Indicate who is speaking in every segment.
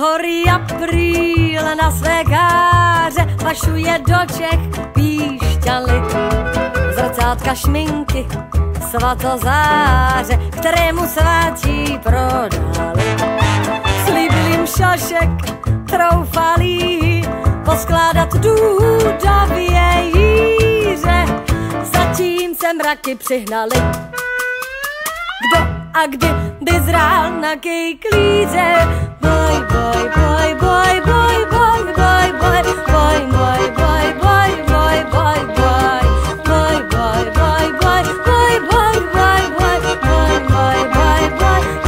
Speaker 1: hory apríl na své káře pašuje do Čech píšťaly. Zrcátka šminky, svatozáře, kterému svátí prodali. Slíbil jim šašek, troufalý, poskládat dům do vějíře. Zatím se mraky přihnali. A kdy by zrál na kejklíře? Boj, boj, boj, boj, boj, boj, boj, boj, boj, boj, boj, boj, boj, boj, boj.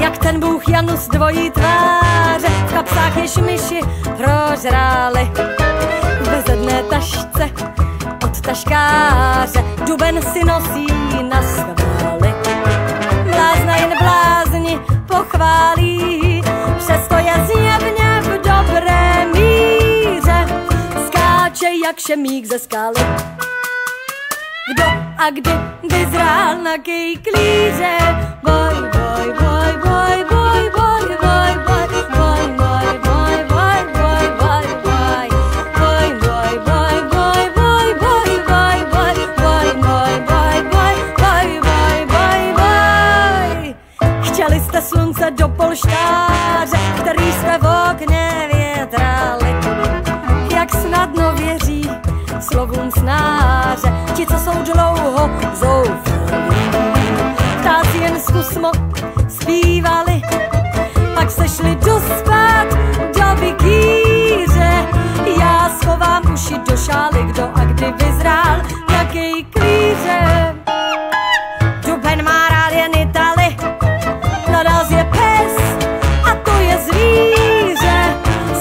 Speaker 1: Boj, ten bůh Janus dvojí tváře, v kapsách již myši prožrály. Bezedné tašce od taškáře duben si nosí na schvály. Blázna jen blázni pochválí, přesto je zjevně v dobré míře. Skáče jak šemík ze skály. Kdo a kdy vyzrál na kejklíře? Boj, boj, boj, boj, slovům snáře, ti, co jsou dlouho zoufalí. Ptáci jen zkusmo zpívali, pak se šli dospát do vikýře. Já schovám uši do šály, kdo a kdy vyzrál, jaký klíře. Duben má rád jen Itali, nadáz je pes a to je zvíře.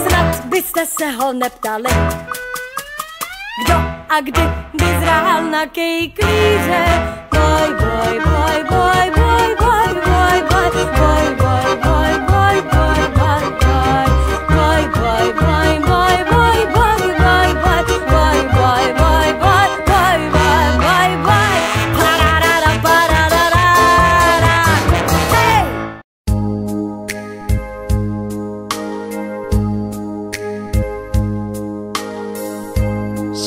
Speaker 1: Snad byste se ho neptali, kdo a kdy vyzrál na kejklíře. Boj, boj, boj, boj, boj, boj, boj, boj, boj, boj, boj, boj, boj, boj.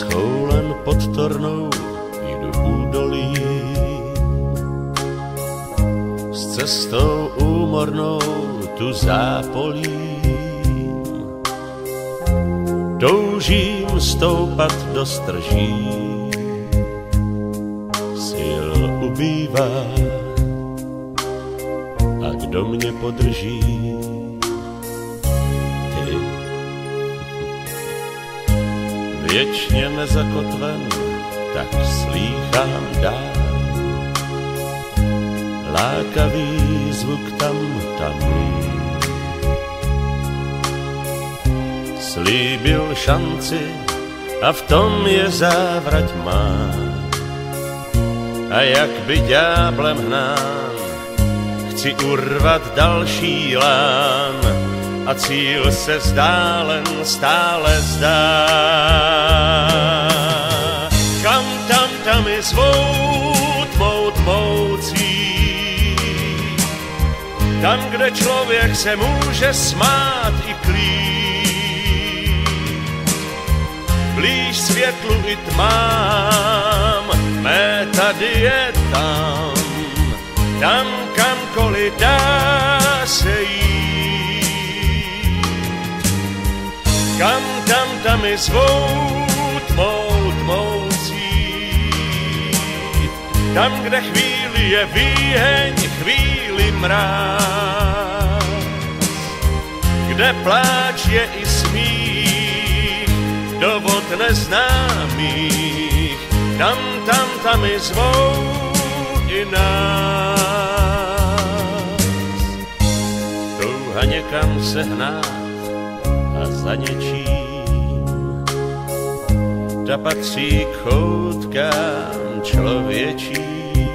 Speaker 2: Schoulen pod tornou jdu údolí. S cestou úmornou tu zápolím. Toužím stoupat do strží. Sil ubývá a kdo mě podrží? Věčně nezakotven, tak slýchám dál. Lákavý zvuk tam, tam. Slíbil šanci a v tom je závrať má. A jak by ďáblem hnán, chci urvat další lán a cíl se vzdálen stále zdá. Kam tam tam je zvou tvou tmoucí, tam, kde člověk se může smát i klít. Blíž světlu i tmám, mé tady je tam, tam je svou tmou tmoucí, tam, kde chvíli je výheň, chvíli mráz, kde pláč je i smích, dovod neznámých, tam, tam, tam i zvou i nás. Touha někam se hnát a za něčím, ta patří k choutkám člověčím.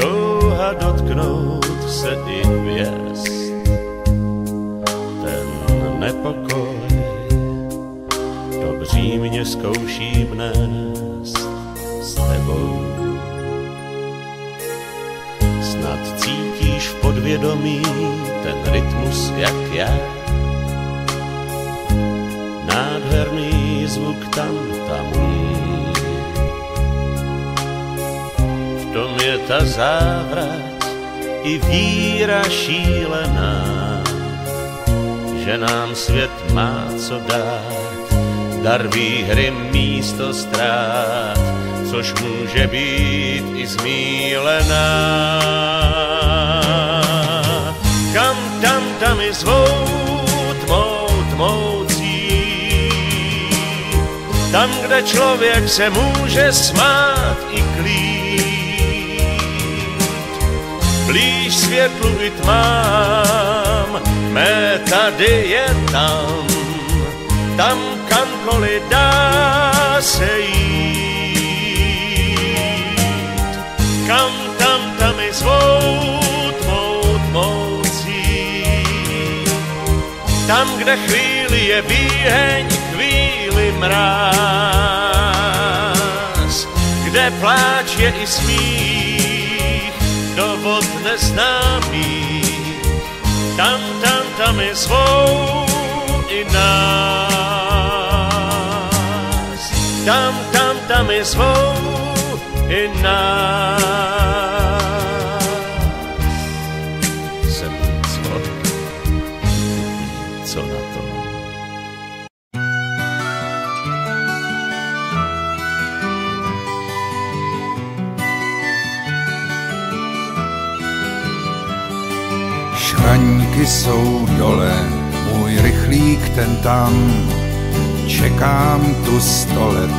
Speaker 2: Touha dotknout se i hvězd, ten nepokoj, to břímě zkouším nést s tebou. Snad cítíš v podvědomí ten rytmus jak já. Nádherný zvuk tam tam. V tom je ta závrať i víra šílená, že nám svět má co dát, dar výhry místo strát, což může být i zmílená. Kam tam tam i zvou tam, kde člověk se může smát i klít. Blíž světlu i tmám, mé tady je tam, tam kamkoliv dá se jít. Kam tam tam i zvou tvou tmoucí, tam, kde chvíli je výheň, mráz, kde pláč je i smích, dovod neznámých tam, tam, tam je svou i nás. Tam, tam, tam je svou i nás.
Speaker 3: Šraňky jsou dole, můj rychlík ten tam. Čekám tu sto let,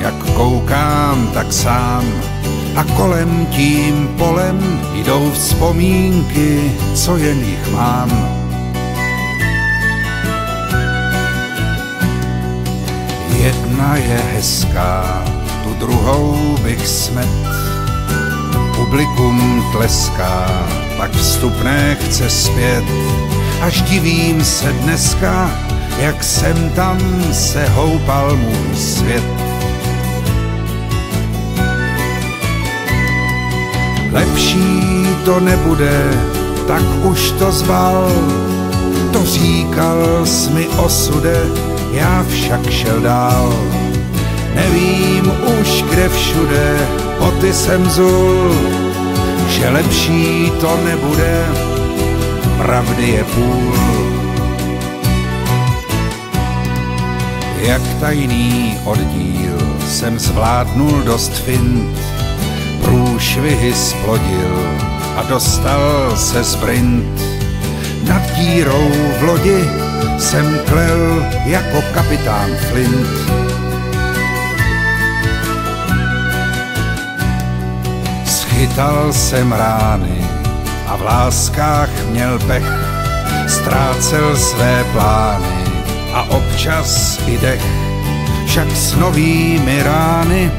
Speaker 3: jak koukám, tak sám. A kolem tím polem jdou vzpomínky, co jen jich mám. Jedna je hezká, tu druhou bych smet. Publikum tleská, pak vstupné chce zpět. Až divím se dneska, jak jsem tam se houpal můj svět. Lepší to nebude, tak už to zval. To říkal jsi mi osude, já však šel dál. Nevím už kde všude, boty jsem zul, že lepší to nebude, pravdy je půl. Jak tajný oddíl jsem zvládnul dost fint, průšvihy splodil a dostal se sprint. Nad dírou v lodi jsem klel jako kapitán Flint. Schytal jsem rány a v láskách měl pech, ztrácel své plány a občas i dech. Však s novými rány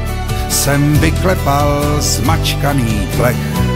Speaker 3: jsem vyklepal zmačkaný plech.